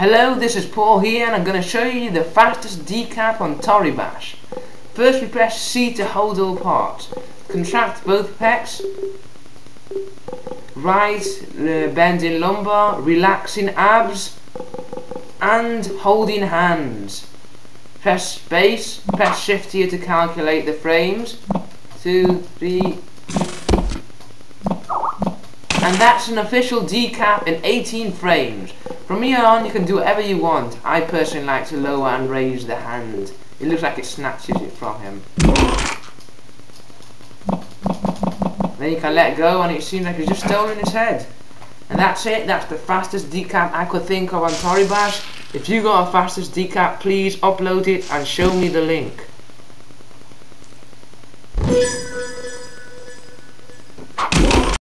Hello, this is Paul here and I'm going to show you the fastest decap on Toribash. First we press C to hold all parts. Contract both pecs. Right, uh, bending lumbar, relaxing abs, and holding hands. Press space, press shift here to calculate the frames. Two, three, and that's an official decap in 18 frames. From here on you can do whatever you want. I personally like to lower and raise the hand. It looks like it snatches it from him. Then you can let go and it seems like he's just stolen his head. And that's it, that's the fastest decap I could think of on Toribash. If you got a fastest decap, please upload it and show me the link.